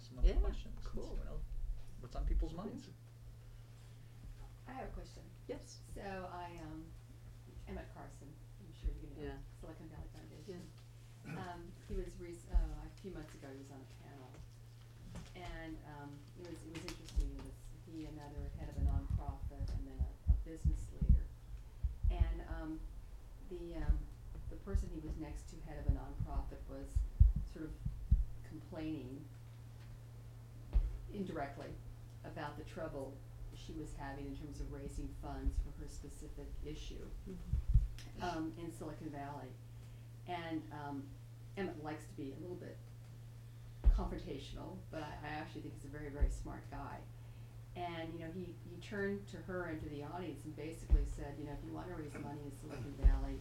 some other Yeah, questions. and see cool. what else- What's on people's minds? I have a question. Yes. So I, um, Emmett Carson, I'm sure you know, Yeah. Silicon Valley Foundation. Um, he was rec- uh, a few months ago, he was on a panel, and, um, it was, it was interesting, it was he, another head of a nonprofit, and then a, a business leader. And, um, the, um, the person he was next to, head of a nonprofit, was sort of complaining indirectly about the trouble she was having in terms of raising funds for her specific issue um, in Silicon Valley. And um, Emmett likes to be a little bit confrontational, but I, I actually think he's a very, very smart guy. And, you know, he, he turned to her and to the audience and basically said, you know, if you wanna raise money in Silicon Valley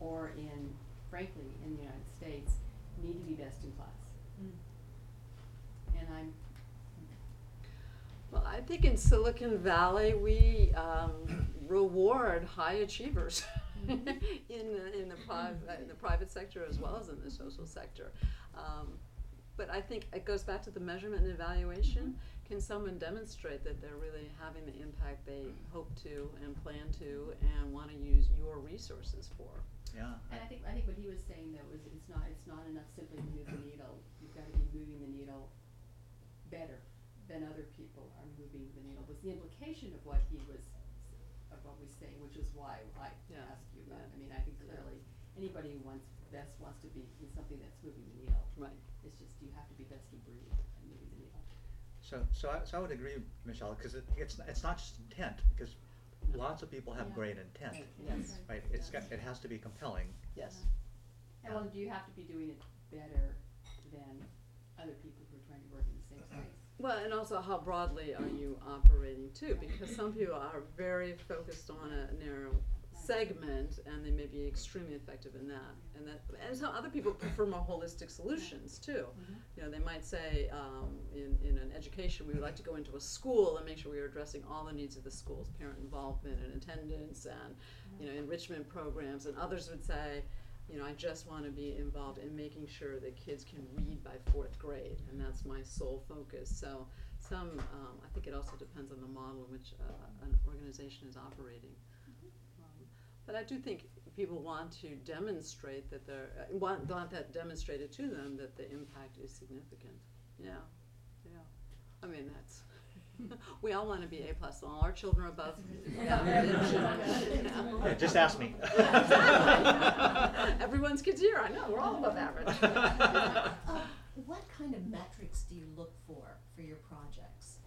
or in, frankly, in the United States, you need to be best in class. And I'm, Well, I think in Silicon Valley, we um, reward high achievers in the in the private in the private sector as well as in the social sector. Um, but I think it goes back to the measurement and evaluation. Can someone demonstrate that they're really having the impact they hope to and plan to and want to use your resources for? Yeah. And I think, I think what he was saying though is it's not, it's not enough simply to move the needle, you've gotta be moving the needle better than other people are moving the needle, was the implication of what he was, of what we saying, which is why I Yeah, asked you about, yeah. I mean, I think clearly, anybody who wants, best wants to be in something that's moving the needle. Right. It's just, you have to be best in breed and moving the needle. So, so I, so I would agree, Michelle, because it, it's, it's not just intent, because lots of people have Yeah. great intent. Right, yes. Right, it's got, it has to be compelling. Yes. And well, do you have to be doing it better than other people who are trying to work in the same space? Well, and also how broadly are you operating too? Because some people are very focused on a narrow segment and they may be extremely effective in that. And that, and some other people prefer more holistic solutions too. You know, they might say, um, in, in an education, we would like to go into a school and make sure we are addressing all the needs of the schools, parent involvement and attendance and, you know, enrichment programs. And others would say, you know, I just want to be involved in making sure that kids can read by fourth grade, and that's my sole focus. So, some, um, I think it also depends on the model in which uh, an organization is operating. Um, but I do think people want to demonstrate that they're uh, want want that demonstrated to them that the impact is significant. Yeah, yeah. I mean that's. We all want to be A plus. All our children are above. average, you know. Yeah, just ask me. Everyone's kids here. I know we're all above average. Uh, what kind of metrics do you look for for your projects?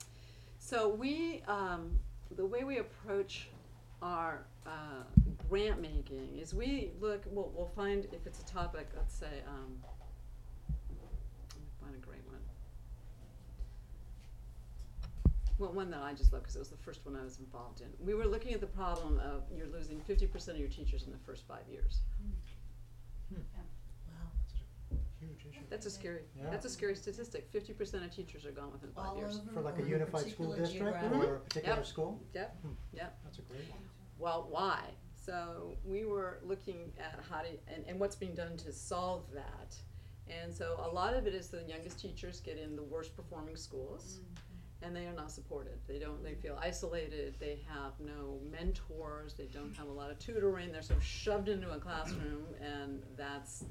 So we, um, the way we approach our uh, grant making is we look. We'll, we'll find if it's a topic. Let's say. Um, let me find a great one. Well, one that I just love because it was the first one I was involved in. We were looking at the problem of you're losing 50% of your teachers in the first five years. Hmm. Wow. Huge issue. That's a scary. Yeah. That's a scary statistic. 50% of teachers are gone within five All years. over For like a in unified school particular district geographic- or a particular Yep. school? Yep. Hmm, Yep. That's a great one. Well, why? So we were looking at how to, and, and what's being done to solve that. And so a lot of it is the youngest teachers get in the worst performing schools and they are not supported. They don't, they feel isolated, they have no mentors, they don't have a lot of tutoring, they're sort of shoved into a classroom and that's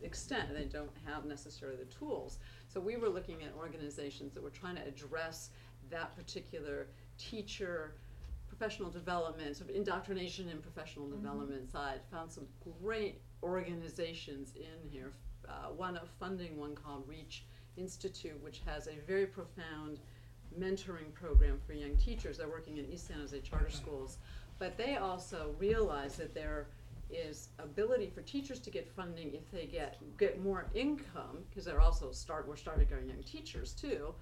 the extent, they don't have necessarily the tools. So we were looking at organizations that were trying to address that particular teacher professional development, sort of indoctrination and professional development side. Found some great organizations in here. Uh, one of funding one called Reach Institute, which has a very profound mentoring program for young teachers. They're working in East San Jose charter schools, but they also realize that there is ability for teachers to get funding if they get get more income because they're also start we're starting our young teachers too.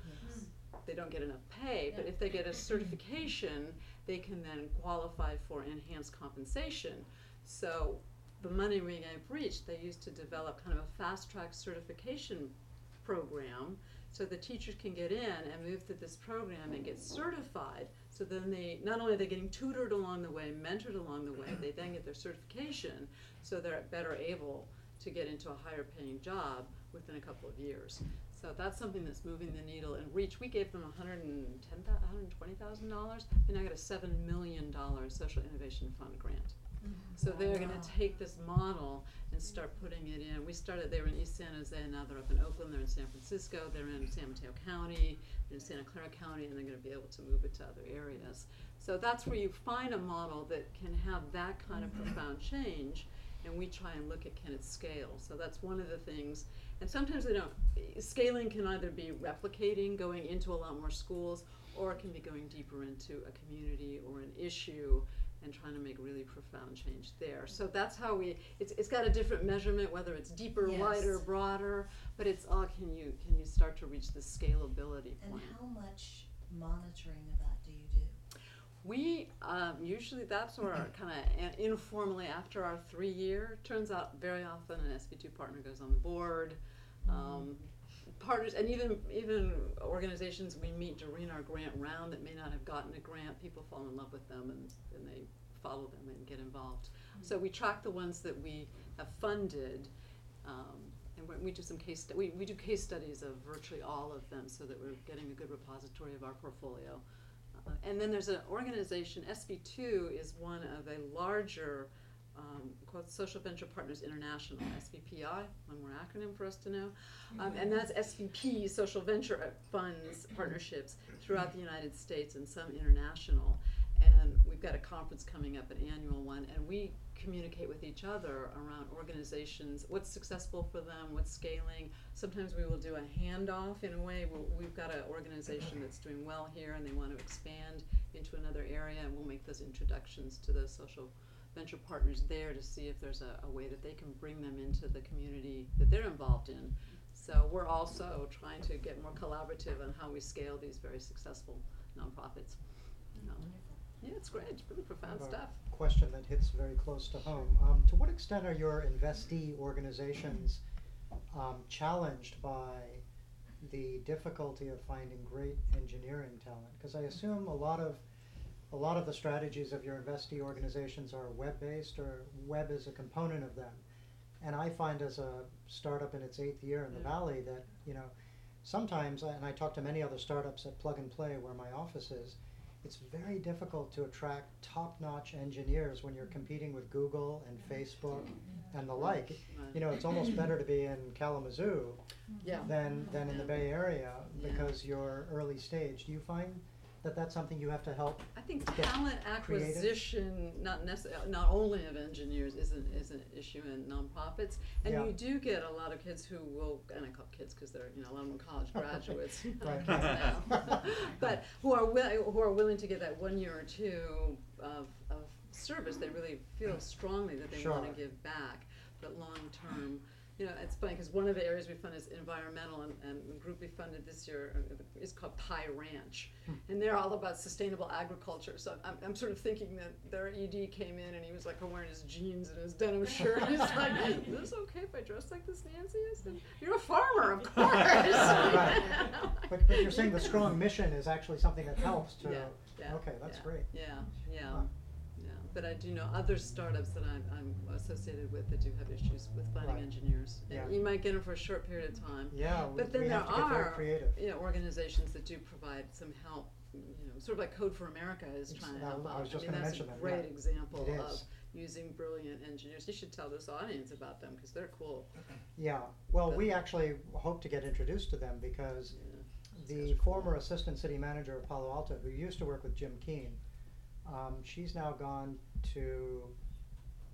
They don't get enough pay, but if they get a certification, they can then qualify for enhanced compensation. So the money we gave Reach, they used to develop kind of a fast track certification program so the teachers can get in and move through this program and get certified. So then they not only are they getting tutored along the way, mentored along the way, they then get their certification so they're better able to get into a higher paying job within a couple of years. So that's something that's moving the needle. And Reach, we gave them a hundred and now got a seven million dollar social innovation fund grant. So they're gonna take this model and start putting it in. We started, they were in East San Jose, now they're up in Oakland, they're in San Francisco, they're in San Mateo County, they're in Santa Clara County, and they're gonna be able to move it to other areas. So that's where you find a model that can have that kind of mm-hmm. profound change, and we try and look at can it scale. So that's one of the things, and sometimes they don't, scaling can either be replicating, going into a lot more schools, or it can be going deeper into a community or an issue and trying to make really profound change there. So that's how we, it's, it's got a different measurement, whether it's deeper, Yes. wider, broader, but it's all, can you, can you start to reach the scalability And point? how much monitoring of that do you do? We, um, usually that's where our kind of informally after our three year, turns out very often an SV two partner goes on the board. Um, partners, and even, even organizations we meet during our grant round that may not have gotten a grant, people fall in love with them and, and they follow them and get involved. So we track the ones that we have funded, um, and we, we do some case, stu- we, we do case studies of virtually all of them so that we're getting a good repository of our portfolio. Uh, and then there's an organization, SV two is one of a larger, um, called Social Venture Partners International, SVPI, one more acronym for us to know. Um, and that's SVP, Social Venture Funds Partnerships throughout the United States and some international. And we've got a conference coming up, an annual one, and we communicate with each other around organizations, what's successful for them, what's scaling. Sometimes we will do a handoff in a way, we've got an organization that's doing well here and they want to expand into another area, and we'll make those introductions to those social venture partners there to see if there's a, a way that they can bring them into the community that they're involved in. So we're also trying to get more collaborative on how we scale these very successful nonprofits. Um, yeah, it's great. It's really profound stuff. Question that hits very close to home. Um, to what extent are your investee organizations um, challenged by the difficulty of finding great engineering talent? Because I assume a lot of a lot of the strategies of your investee organizations are web-based, or web is a component of them. And I find as a startup in its eighth year in the Yeah. valley that you know sometimes, and I talk to many other startups at Plug and Play where my office is, it's very difficult to attract top-notch engineers when you're competing with Google and Facebook and the like. You know, it's almost better to be in Kalamazoo Yeah. than, than in the Bay Area because you're early stage. Do you find that that's something you have to help? I think get talent creative? acquisition, not necessarily, not only of engineers, is an, is an issue in nonprofits. And Yeah. you do get a lot of kids who will, and I call kids because they're, you know, a lot of them college graduates. Right. kids now. but who are wi- who are willing to get that one year or two of, of service. They really feel mm. strongly that they wanna give back. But long term, you know, it's funny because one of the areas we fund is environmental, and, and the group we funded this year uh, is called Pie Ranch, and they're all about sustainable agriculture. So I'm, I'm sort of thinking that their ED came in and he was like wearing his jeans and his denim shirt. And he's like, "Is this okay if I dress like this, Nancy?" I said, "You're a farmer, of course." Right. But, but you're saying the strong mission is actually something that helps to. Yeah, yeah, Okay, that's yeah, great. Yeah, yeah, Huh. But I do know other startups that I'm, I'm associated with that do have issues with finding Right. engineers. Yeah. you might get them for a short period of time. Yeah, we, But then we there are creative. you know, organizations that do provide some help. You know, sort of like Code for America is It's- trying to help I was just mean, gonna that's a that, great yeah. example of using brilliant engineers. You should tell this audience about them because they're cool. Yeah, well, But- we actually hope to get introduced to them because Yeah. the former assistant city manager of Palo Alto, who used to work with Jim Keene, um, she's now gone to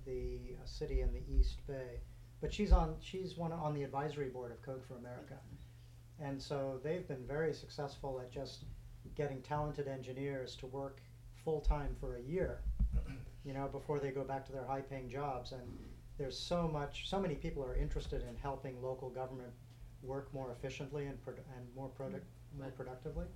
the uh, city in the East Bay. But she's on, she's one on the advisory board of Code for America. And so they've been very successful at just getting talented engineers to work full-time for a year, you know, before they go back to their high-paying jobs. And there's so much, so many people are interested in helping local government work more efficiently and produ- and more product, more productively.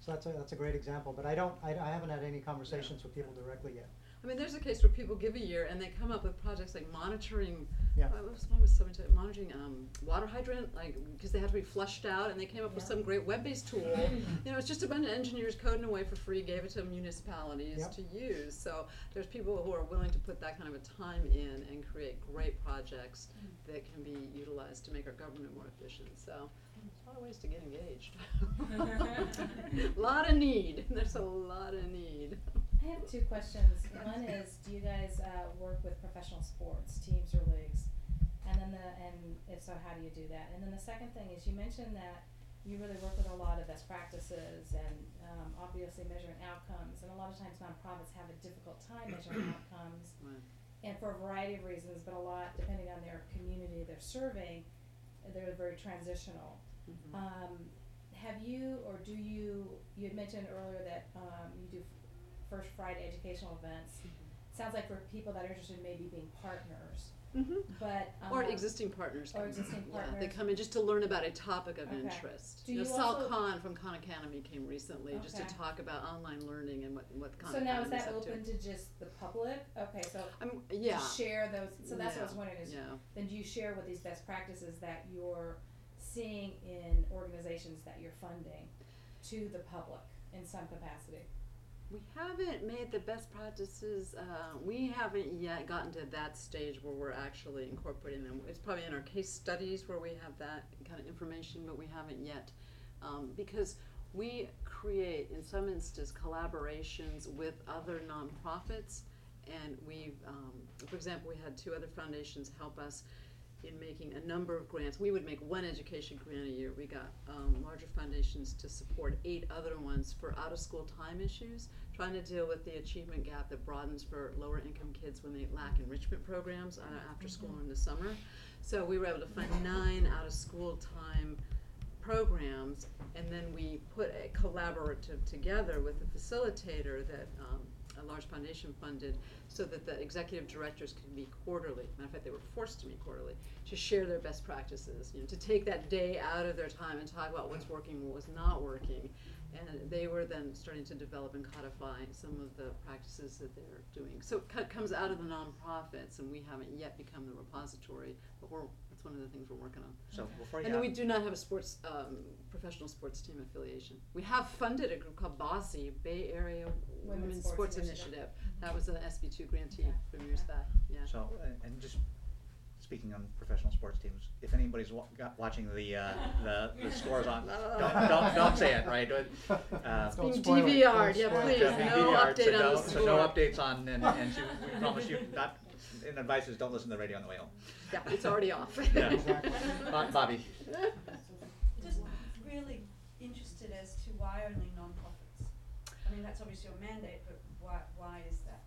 So that's a, that's a great example, but I don't, I, I haven't had any conversations with people directly yet. I mean, there's a case where people give a year and they come up with projects like monitoring. Yeah. Uh, what was one was something to monitoring um, water hydrant, like because they have to be flushed out, and they came up with some great web-based tool. you know, it's just a bunch of engineers coding away for free, gave it to municipalities Yep. to use. So there's people who are willing to put that kind of a time in and create great projects that can be utilized to make our government more efficient. So There's a lot of ways to get engaged. a lot of need. There's a lot of need. I have two questions. One is, do you guys uh, work with professional sports teams or leagues? And then the and if so, how do you do that? And then the second thing is, you mentioned that you really work with a lot of best practices and um, obviously measuring outcomes. And a lot of times nonprofits have a difficult time measuring outcomes, Right. and for a variety of reasons. But a lot, depending on their community they're serving, they're very transitional. Mhm. Um, have you or do you? You had mentioned earlier that um, you do First Friday educational events. Sounds like for people that are interested in maybe being partners, Mhm. but um, Or existing partners. or come. existing Yeah, they come in just to learn about a topic of Okay. interest. Do you know, you Sal also- Khan from Khan Academy came recently just to talk about online learning and what what Khan So now is that up to. open to just the public? Okay, so I'm, yeah. to share those. So that's what I was wondering is Yeah. then do you share what these best practices that you're seeing in organizations that you're funding to the public in some capacity? We haven't made the best practices, uh, we haven't yet gotten to that stage where we're actually incorporating them. It's probably in our case studies where we have that kind of information, but we haven't yet. Um, because we create, in some instances, collaborations with other nonprofits. And we've, um, for example, we had two other foundations help us in making a number of grants. We would make one education grant a year. We got um, larger foundations to support eight other ones for out of school time issues, trying to deal with the achievement gap that broadens for lower income kids when they lack enrichment programs after school or in the summer. So we were able to fund nine out of school time programs, and then we put a collaborative together with a facilitator that um, a large foundation funded so that the executive directors could meet quarterly. Matter of fact, they were forced to meet quarterly to share their best practices, you know, to take that day out of their time and talk about what's working, what was not working. And they were then starting to develop and codify some of the practices that they're doing. So it co- comes out of the nonprofits, and we haven't yet become the repository, but we're, that's one of the things we're working on. So before you And then we have- do not have a sports, um, professional sports team affiliation. We have funded a group called BAWSI, Bay Area Women's Women's Sports Sports Initiative. Initiative. That was an SV two grantee Okay. from years Okay. back, yeah. So, uh, and just speaking on professional sports teams, if anybody's wa- got, watching the, uh, the, the scores on, don't, don't, don't say it, right? But, uh, Don't Being spoil it. DVR'd, Don't yeah, spoil it. please, Jeff, no DVR, so update on no- the So no score. updates on, and, and she, we promise you, not, and advice is don't listen to the radio on the way home. Yeah, it's already off. Yeah. Exactly. Bob- Bobby, Just really interested as to why only non-profits? I mean, that's obviously your mandate, but why, why is that?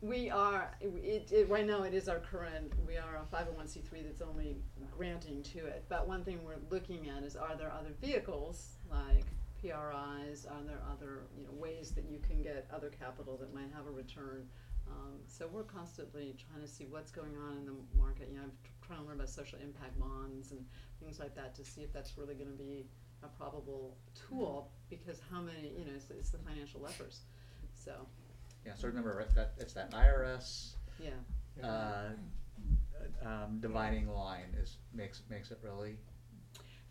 We are, it, it, right now it is our current, we are a five oh one C three that's only granting to it. But one thing we're looking at is are there other vehicles, like PRIs, are there other, you know, ways that you can get other capital that might have a return? Um, so we're constantly trying to see what's going on in the market, you know, I'm tr- trying to learn about social impact bonds and things like that to see if that's really gonna be a probable tool, because how many, you know, it's, it's the financial lepers, so, yeah, so remember, right, that, it's that IRS, yeah. uh, um, dividing line is, makes, makes it really,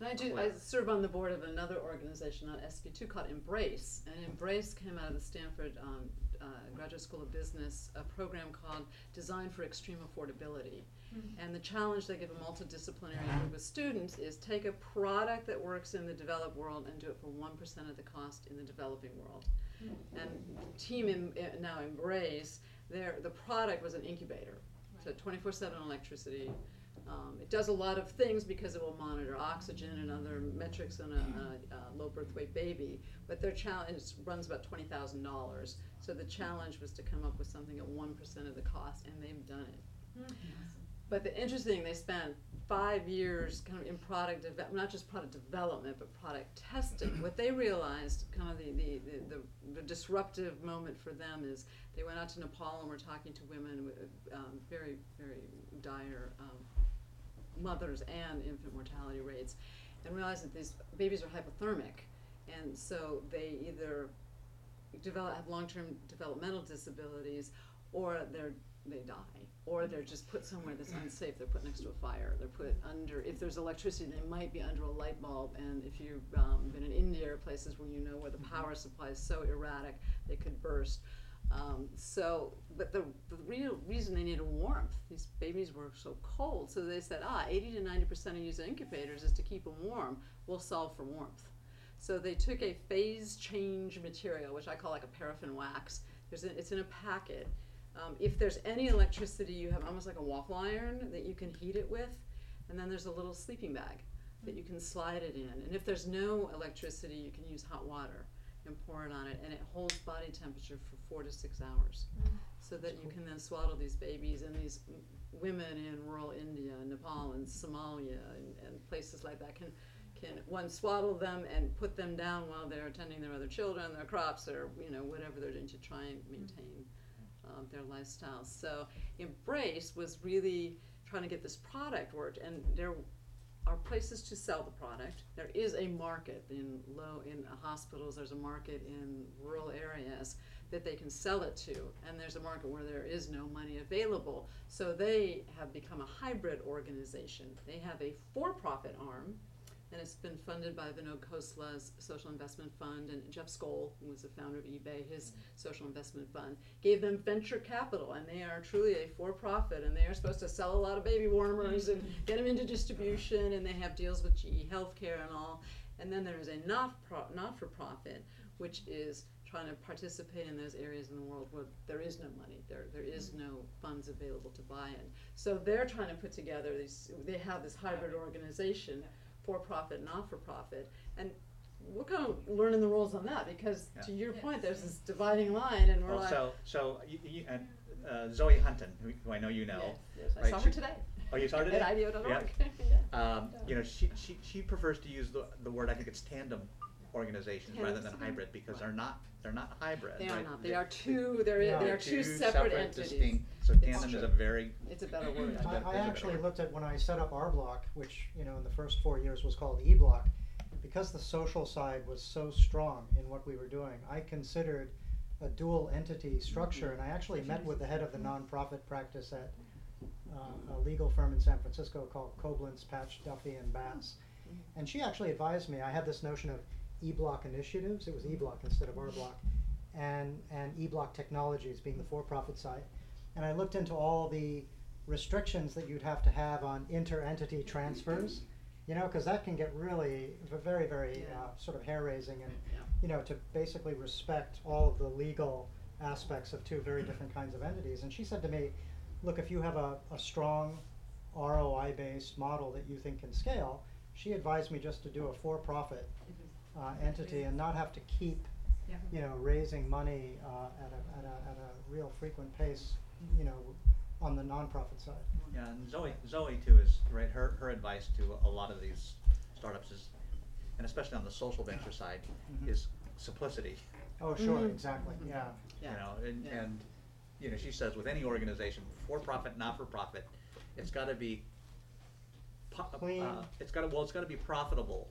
And I do, I serve on the board of another organization on SV two called Embrace, and Embrace came out of the Stanford, um, uh, Graduate School of Business, a program called Design for Extreme Affordability. And the challenge they give a multidisciplinary group of students is take a product that works in the developed world and do it for one percent of the cost in the developing world. And team uh, now Embrace, their, the product was an incubator, so twenty-four seven electricity, um, it does a lot of things because it will monitor oxygen and other metrics on a, a, a low birth weight baby. But their challenge runs about twenty thousand dollars. So the challenge was to come up with something at one percent of the cost, and they've done it. But the interesting, thing they spent five years kind of in product development, not just product development, but product testing. what they realized, kind of the, the, the, the, the disruptive moment for them is they went out to Nepal and were talking to women with um, very, very dire um, mothers and infant mortality rates, and realized that these babies are hypothermic, and so they either develop have long-term developmental disabilities, or they're they die, or they're just put somewhere that's unsafe. They're put next to a fire. They're put under. If there's electricity, they might be under a light bulb. And if you've um, been in India or places where you know where the power supply is so erratic, they could burst. Um, so, but the, the real reason they needed warmth, these babies were so cold, so they said, ah, 80 to 90% of using incubators is to keep them warm. We'll solve for warmth. So they took a phase change material, which I call like a paraffin wax. There's a, it's in a packet. Um, if there's any electricity, you have almost like a waffle iron that you can heat it with, and then there's a little sleeping bag that you can slide it in. And if there's no electricity, you can use hot water and pour it on it, and it holds body temperature for four to six hours, so that you can then swaddle these babies and these m- women in rural India, Nepal, and Somalia, and, and places like that can can one swaddle them and put them down while they're attending their other children, their crops, or you know whatever they're doing to try and maintain um, their lifestyles. So Embrace was really trying to get this product worked, and there are places to sell the product. There is a market in low in hospitals. There's a market in rural areas that they can sell it to, and there's a market where there is no money available. So they have become a hybrid organization. They have a for-profit arm, and it's been funded by Vinod Khosla's Social Investment Fund, and Jeff Skoll, who was the founder of eBay, his mm-hmm. social investment fund, gave them venture capital, and they are truly a for-profit, and they are supposed to sell a lot of baby warmers and mm-hmm. get them into distribution, and they have deals with GE Healthcare and all. And then there is a not pro- not-for-profit, which is trying to participate in those areas in the world where there is no money, there there is mm-hmm. no funds available to buy in. So they're trying to put together these. They have this hybrid organization, for-profit, not-for-profit, and we're kind of learning the rules on that because Yeah. to your Yeah. point, there's this dividing line, and we're Well, like, so, so, you, you, and, uh, Zoe Hunton, who, who I know you know, Yes, yes, I right, saw she- her today. oh, you saw her today? At IDEO.org. Yeah. Yeah. Um, you know, she, she, she prefers to use the, the word, I think it's tandem organizations rather than Tandem. hybrid, because they're not, they're not hybrid, They are not. They are two. They're Yeah. they are two separate, entities. distinct, so It's tandem is true. a very, It's a better word. It's a I, better- I it's a better actually word. looked at when I set up our block, which, you know, in the first four years was called E-Block, because the social side was so strong in what we were doing, I considered a dual entity structure, and I actually met with the head of the nonprofit practice at uh, a legal firm in San Francisco called Coblentz, Patch, Duffy, and Bass. And she actually advised me, I had this notion of E-Block initiatives, it was E-Block instead of R-Block, and, and E-Block Technologies being the for-profit side. And I looked into all the restrictions that you'd have to have on inter-entity transfers, you know, because that can get really very, very Yeah. uh, sort of hair-raising and, Yeah. you know, to basically respect all of the legal aspects of two very different kinds of entities. And she said to me, look, if you have a, a strong ROI-based model that you think can scale, she advised me just to do a for-profit uh, entity and not have to keep, Yeah. you know, raising money uh, at a, at a, at a real frequent pace, you know, on the nonprofit side. yeah, and Zoe, Zoe too is, right, her, her advice to a lot of these startups is, and especially on the social venture side, Mhm. is simplicity. Oh, sure, Mhm. exactly, Mhm. yeah. Yeah. You know, and, Yeah. and, you know, she says with any organization, for-profit, not-for-profit, it's gotta be po- Clean. uh, it's gotta, well, it's gotta be profitable,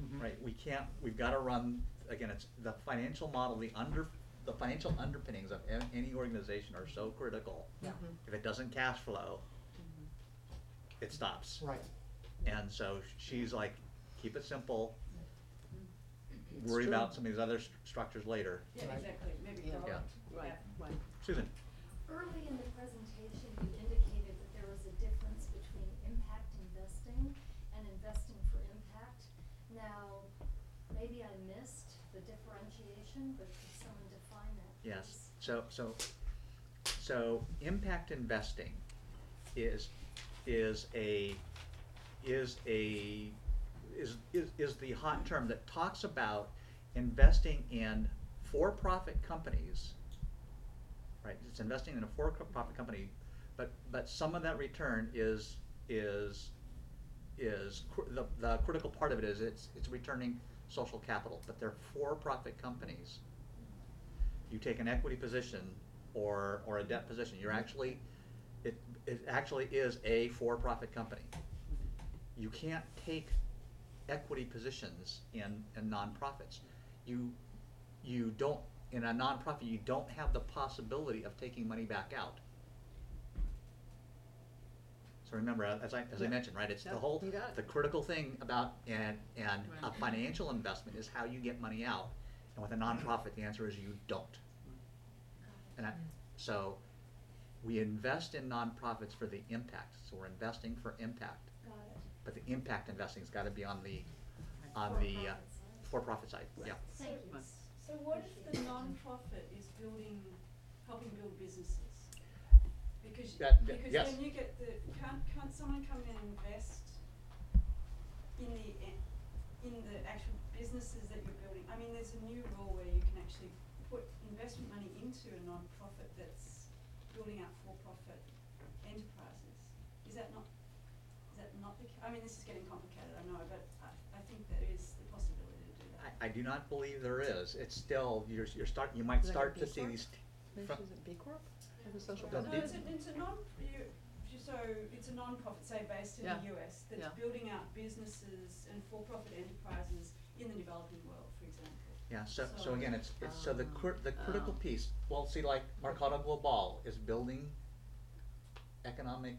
Mhm. right? We can't, we've gotta run, again, it's the financial model, the under, the financial underpinnings of an- any organization are so critical. Mhm. If it doesn't cash flow, it stops. Right. And so she's like, keep it simple, worry true. about some of these other st- structures later. Yeah, Right. exactly, maybe Yeah. promote. Yeah. Right. Right. Susan? Early in the presentation, you indicated that there was a difference between impact investing and investing for impact. Now, maybe I missed the differentiation, but could someone define that? Yes, so, so, so impact investing is, is a, is a, is, is, is the hot term that talks about investing in for-profit companies. Right, it's investing in a for-profit company, but, but some of that return is, is, is, the, the critical part of it is it's, it's returning social capital, but they're for-profit companies you take an equity position or, or a debt position, you're actually, it, it actually is a for-profit company. You can't take equity positions in, in nonprofits. You, you don't, in a nonprofit, you don't have the possibility of taking money back out. So remember, as I, as I Yeah. mentioned, right, it's the Yeah, whole, you got it. the critical thing about, and, and a Right. financial investment is how you get money out. And with a nonprofit, the answer is you don't. And I, so, we invest in nonprofits for the impact, so we're investing for impact. Got it. But the impact investing's gotta be on the, on the, uh, for-profit side, yeah. Thank you. Right. So what if the non-profit is building, helping build businesses? Because, That- that- because yes. then you get the, can't, can't someone come in and invest in the, e- in the actual businesses that you're building? I mean, there's a new rule where you can actually put investment money into a non-profit that's building out for-profit enterprises. Is that not, is that not the, ca- I mean, this is getting complicated, I know, but I, I think there is the possibility to do that. I, I do not believe there is, it's still, you're, you're start, you might Is that a start to see Corp? these. t- Maybe from- she's a B Corp? Have a social No, No, it's a, it's a non, you, you- so it's a non-profit, say based in the Yeah. US, that's Yeah. building out businesses and for-profit enterprises in the developing world, for example. Yeah, so, so So- again, it's, it's, so the cri- the critical oh. piece, well, see, like Mercado Global is building economic,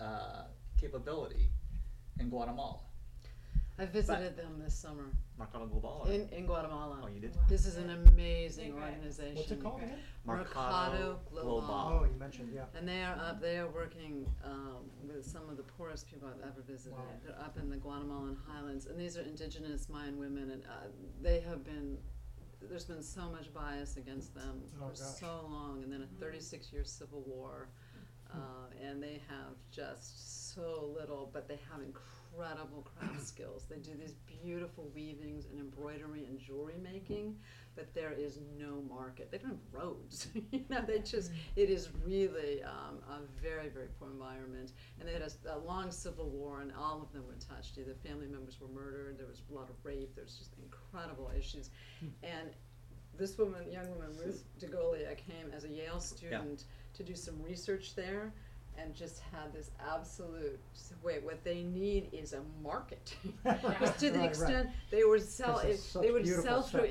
uh, capability in Guatemala. I visited them this summer Mercado Global or? in, in Guatemala. Oh, you did? This is an amazing They're organization. What's it called again? Mercado Global. Oh, you mentioned, yeah. And they are up, they are working, um, with some of the poorest people I've ever visited. Wow. They're up in the Guatemalan highlands, and these are indigenous Mayan women, and, uh, they have been, there's been so much bias against them Oh, for gosh. so long, and then a thirty-six year civil war. Hmm. Uh, and they have just so little, but they have incredible craft skills. They do these beautiful weavings and embroidery and jewelry making, but there is no market. They don't have roads. you know, they just it is really um, a very very poor environment. And they had a long civil war, and all of them were touched. Either family members were murdered. There was a lot of rape. There's just incredible issues, and this woman, young woman, Ruth DeGolia, came as a Yale student to do some research there and just had this absolute wait what they need is a market because to the Right, right. extent they would sell 'Cause it's it, such they would beautiful sell through stuff.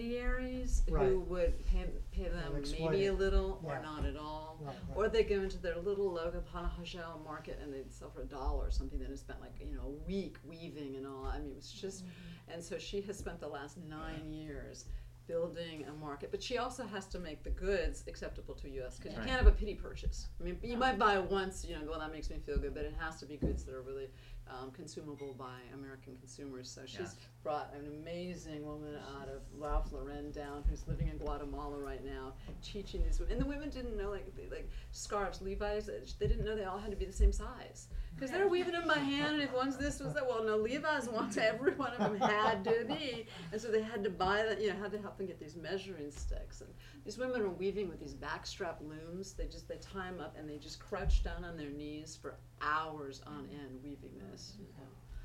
intermediaries who would pay, pay them exploit maybe it. a little or Yeah. not at all Right, right. or they go into their little local Panajachel market and they'd sell for a dollar or something. Then it spent like you know a week weaving and all. I mean, it was just. Mm-hmm. And so she has spent the last nine years building a market, but she also has to make the goods acceptable to U.S. because Right. you can't have a pity purchase. I mean, you might buy once, you know, well that makes me feel good, but it has to be goods that are really um, consumable by American consumers. So she's brought an amazing woman out of Ralph Lauren down who's living in Guatemala right now, teaching these women. And the women didn't know like they- like scarves, Levi's. uh, They didn't know they all had to be the same size because they're weaving them by hand. And if one's this was that, well, no, Levi's wants every one of them had to be, and so they had to buy that. You know, had to help them get these measuring sticks. And these women are weaving with these backstrap looms. They just they tie them up and they just crouch down on their knees for hours on end weaving this.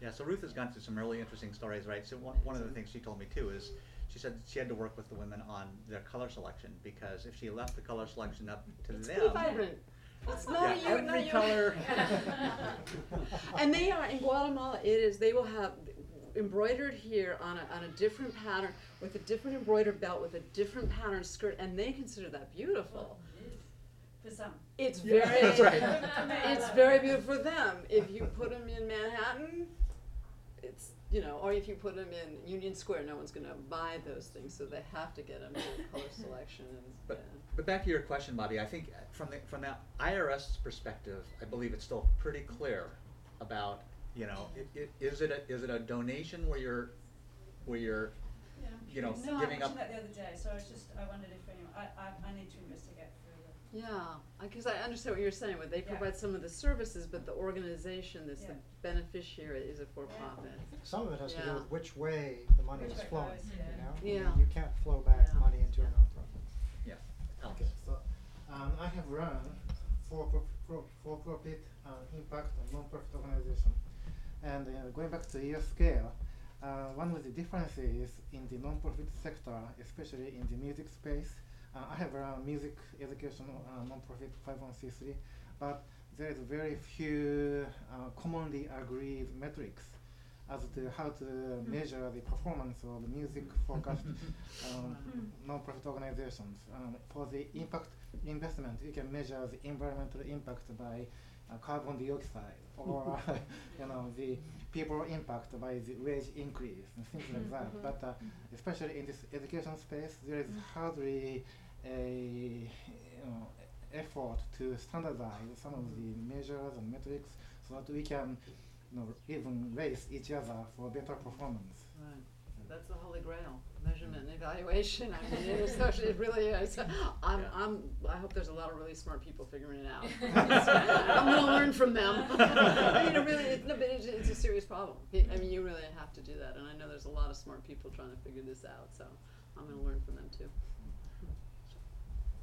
Yeah, so Ruth has gone through some really interesting stories, right? So one, one of the things she told me too is, she said she had to work with the women on their color selection because if she left the color selection up to It's them. vibrant. It's not Yeah, you, every not you. color. and they are in Guatemala. It is they will have embroidered here on a, on a different pattern with a different embroidered belt with a different pattern skirt, and they consider that beautiful. For some. It's Yeah, very that's right. it's very beautiful for them. If you put them in Manhattan, it's you know, or if you put them in Union Square, no one's going to buy those things, so they have to get them in color selection. And, But, yeah. but back to your question, Bobby, I think uh, from the, from the IRS perspective, I believe it's still pretty clear about, you know, i- i- is it a, is it a donation where you're, where you're, Yeah. you know, No, I giving mentioned up? that the other day, so I was just, I wondered if anyone, I, I, I need to investigate further. Yeah, because I understand what you're saying. Where they Yeah. provide some of the services, but the organization that's the Yeah. beneficiary is a for-profit. Some of it has to do Yeah. with which way the money Which is way it flowing, goes, you yeah. know? I Yeah. mean, You can't flow back Yeah. money into a Yeah. nonprofit. Yeah, Okay, so um, I have run for pro- pro- for profit uh, impact and non-profit organization, and uh, going back to year scale, uh, one of the differences in the non-profit sector, especially in the music space, uh, I have a music education uh, non-profit 501c3, but there is very few uh, commonly agreed metrics as to how to measure the performance of music focused um, non-profit organizations. Um, for the impact investment, you can measure the environmental impact by uh, carbon dioxide or you know the people impact by the wage increase and things like mm-hmm, that. Mm-hmm, but uh, mm-hmm. especially in this education space, there is hardly a you know, effort to standardize some of the measures and metrics so that we can you know, even raise each other for better performance. Right, that's the holy grail, measurement and evaluation, I mean, it is, such- it really is. I'm, Yeah. I'm, I hope there's a lot of really smart people figuring it out. I'm gonna learn from them. I mean, it really, it, no, but it's, it's a serious problem. I I mean, you really have to do that, and I know there's a lot of smart people trying to figure this out, so I'm gonna learn from them too.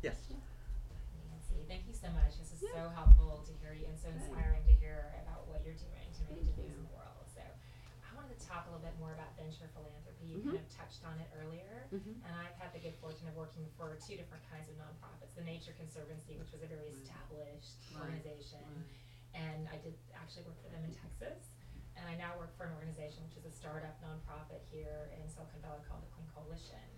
Yes. Nancy, thank you so much. This is Yeah. so helpful to hear you and so Thanks. inspiring to hear about what you're doing to make a Thank difference you. in the world. So I wanted to talk a little bit more about venture philanthropy. You Mhm. kind of touched on it earlier. Mhm. And I've had the good fortune of working for two different kinds of nonprofits. The Nature Conservancy, which was a very established Right. organization. And I did actually work for them in Texas. And I now work for an organization which is a startup nonprofit here in Silicon Valley called the Clean Coalition.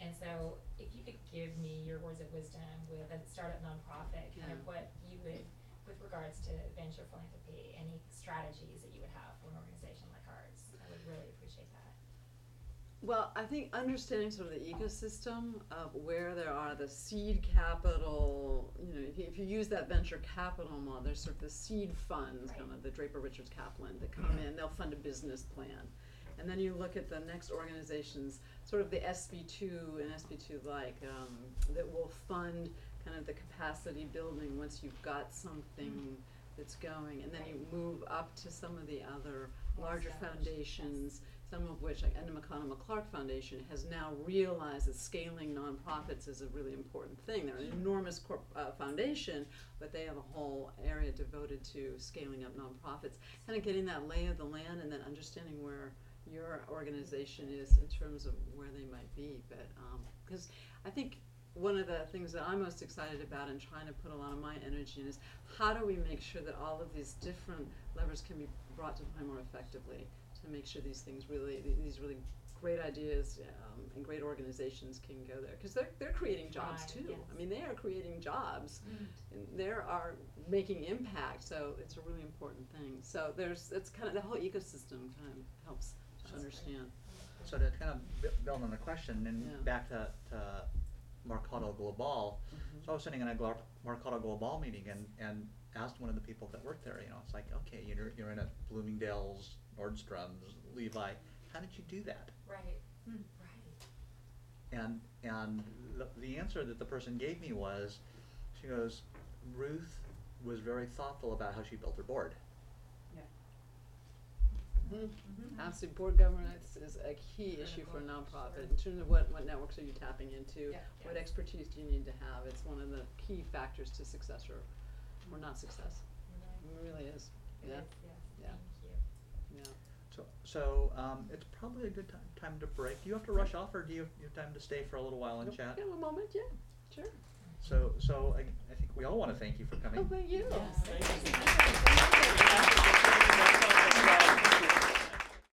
And so if you could give me your words of wisdom with a startup nonprofit, kind Yeah. of what you would, with regards to venture philanthropy, any strategies that you would have for an organization like ours, I would really appreciate that. Well, I think understanding sort of the ecosystem of where there are the seed capital, you know, if you, if you use that venture capital model, there's sort of the seed funds, kind of the Draper Richards Kaplan, that come in, they'll fund a business plan. And then you look at the next organizations, sort of the SV two and SV two like, um, that will fund kind of the capacity building once you've got something that's going. And then you move up to some of the other larger established, yes. foundations, some of which, like Edna McConnell McClark Foundation, has now realized that scaling nonprofits is a really important thing. They're an enormous corp, uh, foundation, but they have a whole area devoted to scaling up nonprofits. Kind of getting that lay of the land and then understanding where your organization is in terms of where they might be. But, because I think one of the things that I'm most excited about and trying to put a lot of my energy in is how do we make sure that all of these different levers can be brought to play more effectively to make sure these things really, these really great ideas um, and great organizations can go there because they're, they're creating jobs Right, too. yes. I mean, they are creating jobs and they are making impact. So it's a really important thing. So there's, it's kind of the whole ecosystem kind of helps to understand. So to kind of build on the question and Yeah. back to, to Mercado Global, so I was sitting in a Glo- Mercado Global meeting and, and asked one of the people that worked there, you know, it's like, okay, you're, you're in a Bloomingdale's, Nordstrom's, Levi, how did you do that? Right, Hmm. right. And, and the, the answer that the person gave me was, she goes, Ruth was very thoughtful about how she built her board. Mm-hmm. Absolutely, board governance is a key issue for a nonprofit, in terms of what, what networks are you tapping into? Yeah, What expertise do you need to have? It's one of the key factors to success or, or not success. Right. It really is, yeah, is, yes, Yeah. thank you. yeah. So, so, um, it's probably a good time, time to break. Do you have to rush off or do you, you have time to stay for a little while and Nope, chat? Yeah, a moment, yeah, sure. So, so I, I think we all wanna thank you for coming. Oh, thank you. Yes. Thank you.